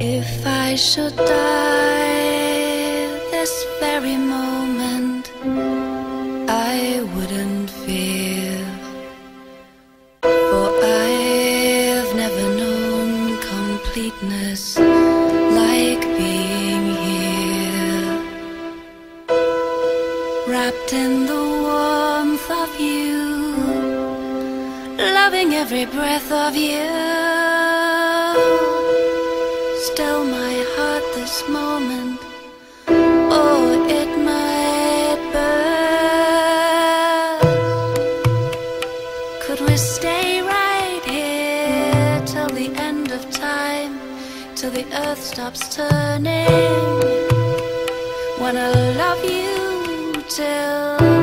If I should die this very moment, I wouldn't fear. For I've never known completeness like being here. Wrapped in the warmth of you, loving every breath of you. The earth stops turning? I love you till